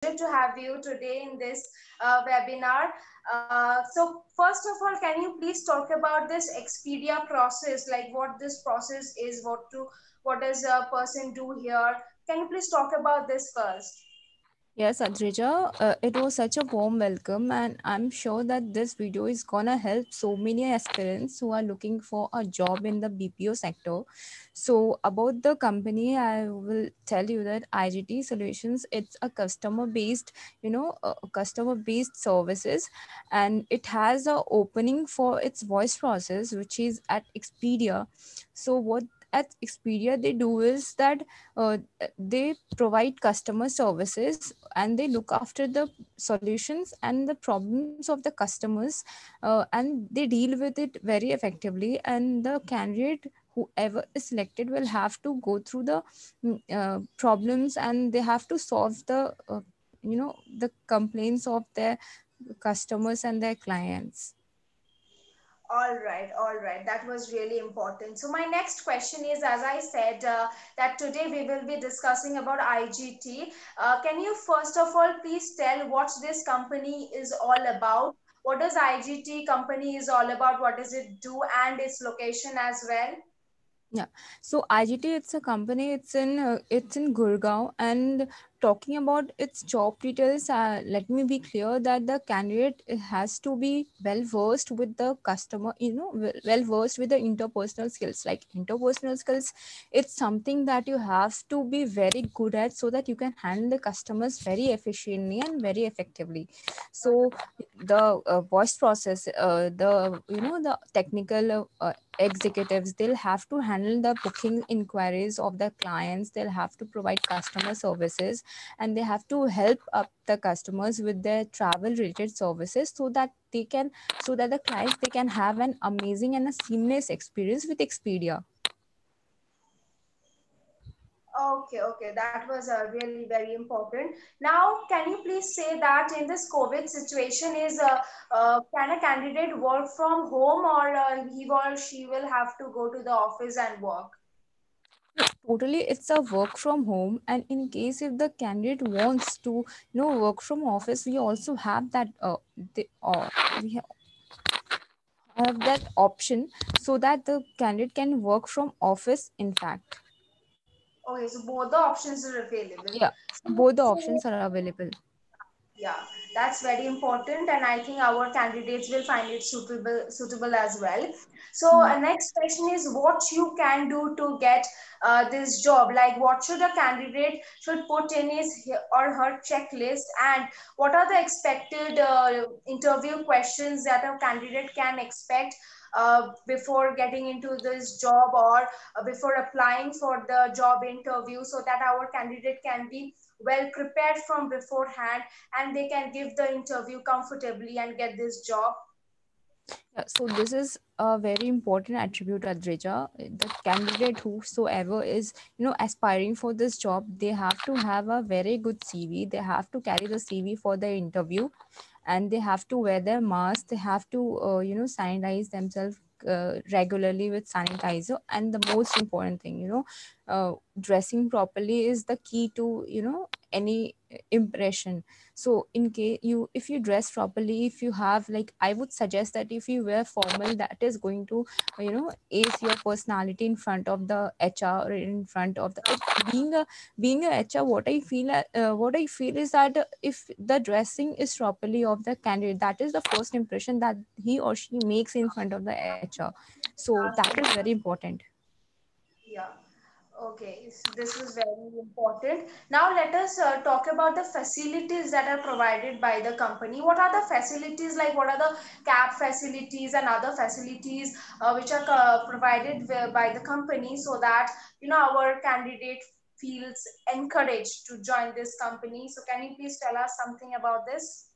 to have you today in this uh, webinar. Uh, so first of all, can you please talk about this Expedia process, like what this process is, what to, what does a person do here? Can you please talk about this first? Yes, Adrija, uh, it was such a warm welcome, and I'm sure that this video is gonna help so many aspirants who are looking for a job in the BPO sector. So, about the company, I will tell you that IGT Solutions it's a customer-based, you know, uh, customer-based services, and it has a opening for its voice process, which is at Expedia. So, what at Expedia they do is that uh, they provide customer services and they look after the solutions and the problems of the customers uh, and they deal with it very effectively. And the candidate whoever is selected will have to go through the mm, uh, problems and they have to solve the uh, you know the complaints of their customers and their clients all right, all right. That was really important. So my next question is, as I said, uh, that today we will be discussing about IGT. Uh, can you first of all please tell what this company is all about? What does IGT company is all about? What does it do and its location as well? Yeah. So IGT, it's a company. It's in uh, it's in Gurgaon, and talking about its job details, uh, let me be clear that the candidate has to be well versed with the customer, you know, well versed with the interpersonal skills. Like interpersonal skills, it's something that you have to be very good at so that you can handle the customers very efficiently and very effectively. So the uh, voice process, uh, the you know the technical uh, executives, they'll have to handle the booking inquiries of the clients. They'll have to provide customer services and they have to help up the customers with their travel related services so that they can so that the clients they can have an amazing and a seamless experience with expedia Okay, okay, that was uh, really very important. Now, can you please say that in this COVID situation, is uh, uh, can a candidate work from home or uh, he or she will have to go to the office and work? totally it's a work from home and in case if the candidate wants to you know work from office we also have that uh, the, uh, we have have that option so that the candidate can work from office in fact okay so both the options are available. Yeah both the options are available. Yeah that's very important and i think our candidates will find it suitable suitable as well. So mm. uh, next question is what you can do to get uh, this job? Like what should a candidate should put in his or her checklist? And what are the expected uh, interview questions that a candidate can expect uh, before getting into this job or uh, before applying for the job interview so that our candidate can be well prepared from beforehand and they can give the interview comfortably and get this job. Yeah, so this is a very important attribute adrija the candidate whosoever is you know aspiring for this job they have to have a very good cv they have to carry the cv for the interview and they have to wear their mask they have to uh, you know sanitize themselves uh, regularly with sanitizer. And the most important thing you know uh, dressing properly is the key to you know any impression. So in case you if you dress properly if you have like i would suggest that if you wear formal that is going to you know ace your personality in front of the hr or in front of the being a being a hr what i feel uh, what i feel is that if the dressing is properly of the candidate that is the first impression that he or she makes in front of the hr so that is very important yeah Okay, so this is very important. Now let us uh, talk about the facilities that are provided by the company. What are the facilities like? What are the cab facilities and other facilities uh, which are uh, provided by the company so that you know our candidate feels encouraged to join this company. So can you please tell us something about this?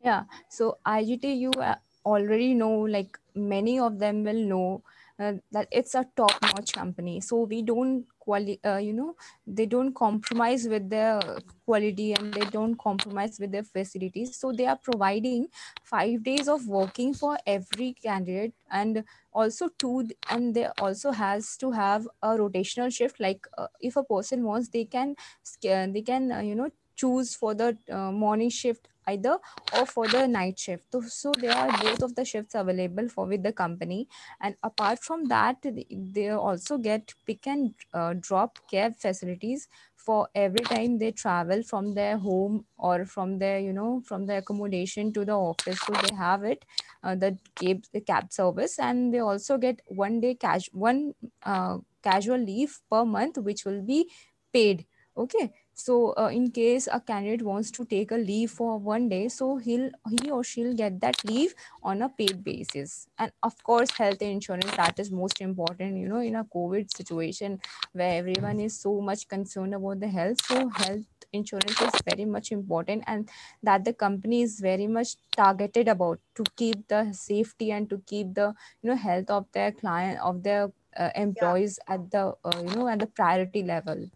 Yeah, so IGT you uh, already know like many of them will know uh, that it's a top notch company. So we don't quali- uh, you know they don't compromise with their quality and they don't compromise with their facilities. So they are providing 5 days of working for every candidate and also two and they also has to have a rotational shift. Like uh, if a person wants they can they can uh, you know choose for the uh, morning shift either or for the night shift. So, so there are both of the shifts available for with the company. And apart from that they also get pick and uh, drop cab facilities for every time they travel from their home or from their you know from their accommodation to the office. So they have it uh, the cab the cab service. And they also get one day cash one uh, casual leave per month which will be paid. Okay so uh, in case a candidate wants to take a leave for one day so he'll he or she'll get that leave on a paid basis. And of course health insurance that is most important you know in a covid situation where everyone is so much concerned about the health. So health insurance is very much important and that the company is very much targeted about to keep the safety and to keep the you know health of their client of their uh, employees yeah. at the uh, you know at the priority level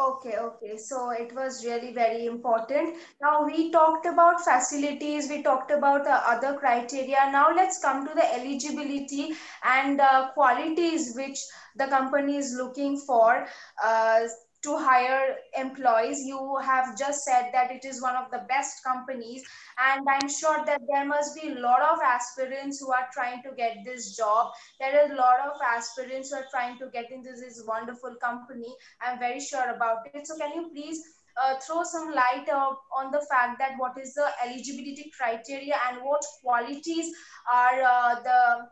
Okay, okay. So it was really very important. Now we talked about facilities, we talked about the other criteria. Now let's come to the eligibility and uh, qualities which the company is looking for. Uh, to hire employees you have just said that it is one of the best companies. And i'm sure that there must be a lot of aspirants who are trying to get this job. There are a lot of aspirants who are trying to get into this wonderful company. I'm very sure about it. So can you please uh, throw some light on the fact that what is the eligibility criteria and what qualities are uh, the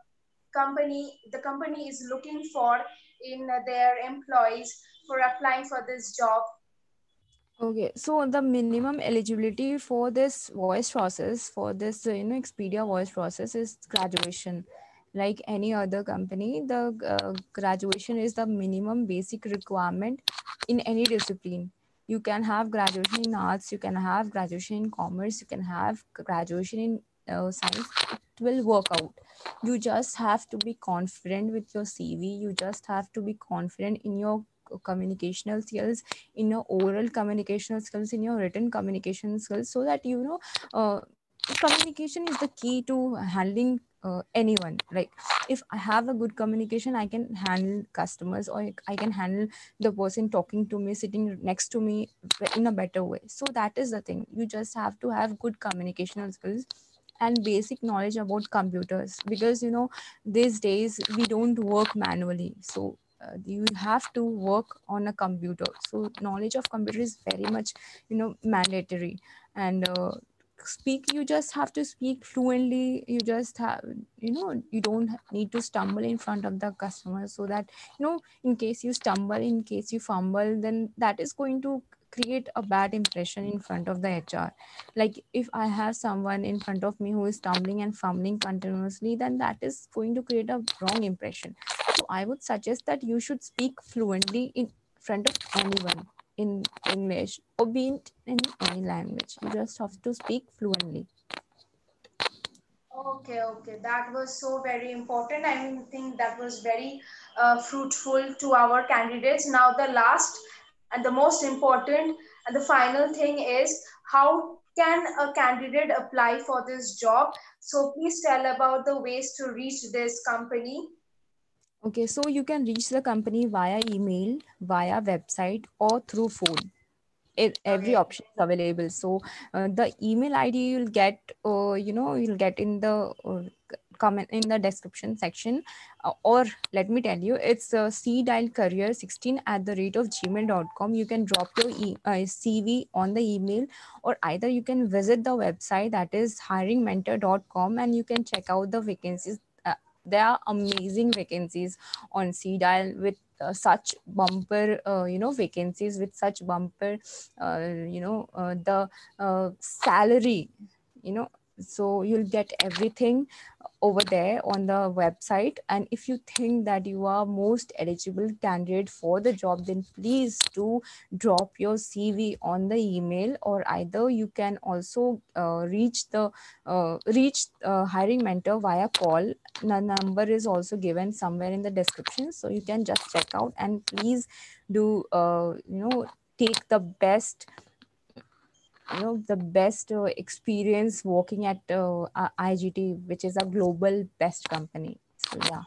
company the company is looking for in their employees for applying for this job? Okay, so the minimum eligibility for this voice process, for this you know Expedia voice process, is graduation. Like any other company, the uh, graduation is the minimum basic requirement in any discipline. You can have graduation in arts, you can have graduation in commerce, you can have graduation in uh, science. It will work out. You just have to be confident with your CV. You just have to be confident in your communicational skills in your oral communicational skills in your written communication skills so that you know uh, communication is the key to handling uh, anyone. Like if i have a good communication i can handle customers or i can handle the person talking to me sitting next to me in a better way. So that is the thing. You just have to have good communicational skills and basic knowledge about computers because you know these days we don't work manually. So uh, you have to work on a computer? So knowledge of computer is very much you know mandatory. And uh, speak you just have to speak fluently. You just have you know you don't need to stumble in front of the customer so that you know in case you stumble in case you fumble then that is going to create a bad impression in front of the hr like if i have someone in front of me who is stumbling and fumbling continuously then that is going to create a wrong impression so I would suggest that you should speak fluently in front of anyone in English or be in, any language. You just have to speak fluently. Okay, okay. That was so very important. I think that was very uh, fruitful to our candidates. Now, the last and the most important and the final thing is how can a candidate apply for this job? So please tell about the ways to reach this company Okay, so you can reach the company via email, via website, or through phone. It, every okay. option is available. So uh, the email ID you'll get, uh, you know, you'll get in the uh, comment in the description section. Uh, or let me tell you, it's uh, cdialcareer16 at the rate of gmail.com. You can drop your e- uh, CV on the email, or either you can visit the website that is hiringmentor.com and you can check out the vacancies there are amazing vacancies on C dial with uh, such bumper uh, you know vacancies with such bumper uh, you know uh, the uh, salary you know so you'll get everything over there on the website. And if you think that you are most eligible candidate for the job then please do drop your cv on the email or either you can also uh, reach the uh, reach uh, hiring mentor via call. The number is also given somewhere in the description so you can just check out. And please do uh, you know take the best you know the best uh, experience working at uh, IGT, which is a global best company. So yeah.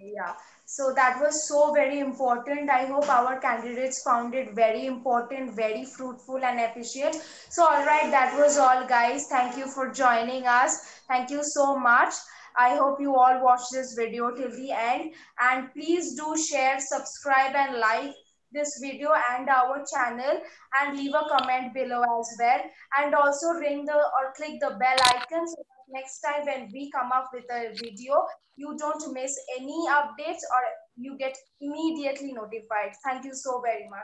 Yeah. so that was so very important. I hope our candidates found it very important very fruitful and efficient. So all right that was all guys. Thank you for joining us. Thank you so much. I hope you all watched this video till the end. And please do share subscribe and like this video and our channel and leave a comment below as well. And also ring the or click the bell icon so that next time when we come up with a video you don't miss any updates or you get immediately notified. Thank you so very much